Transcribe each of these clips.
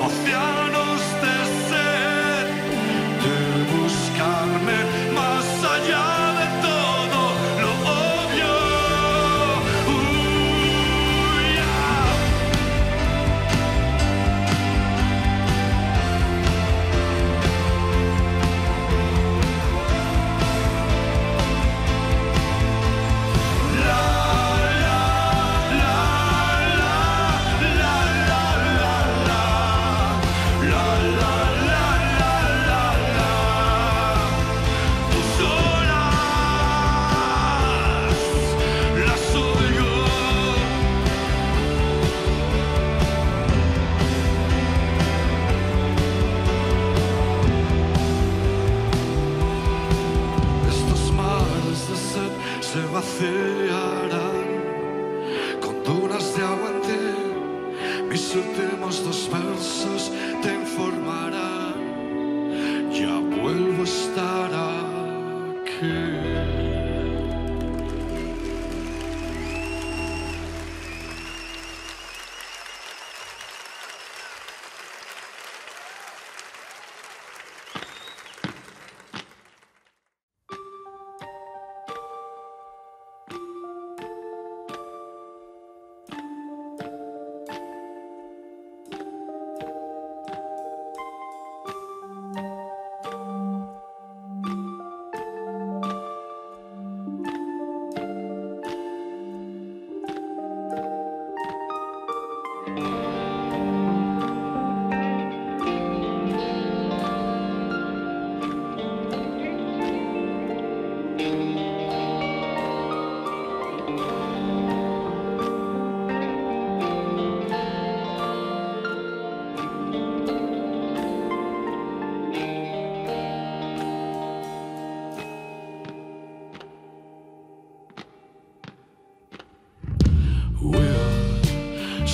ofiarą. olhos dos meus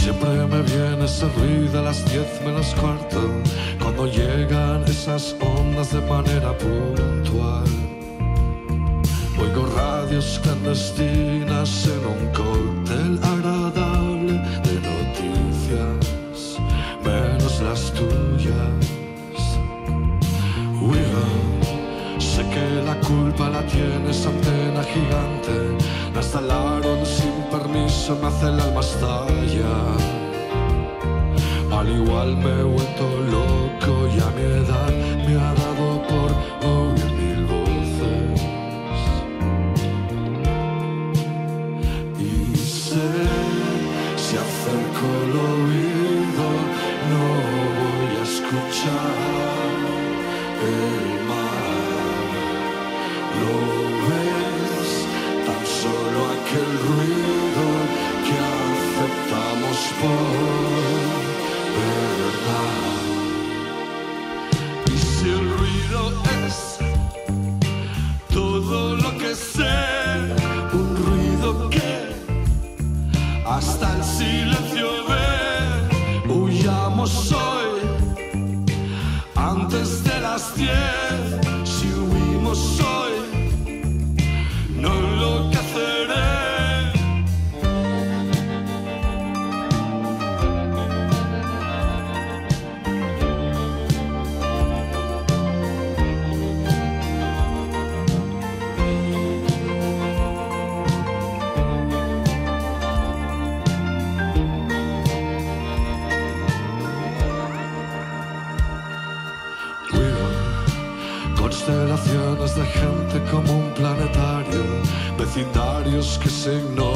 Siempre me viene ese ruido a las diez menos cuarto Cuando llegan esas ondas de manera puntual. Oigo radios clandestinas en un cóctel agradable de noticias Menos las tuyas. Will, sé que la culpa la tiene esa antena gigante. La sin permiso, me hace el alma estallar Al igual me he vuelto loco y a mi edad me ha dado por oír mil voces. Y sé, si acerco el oído, no voy a escuchar es. Todo lo que sé, un ruido que hasta el silencio ve, huyamos hoy antes de las diez, De gente como un planetario, vecindarios que se ignoran.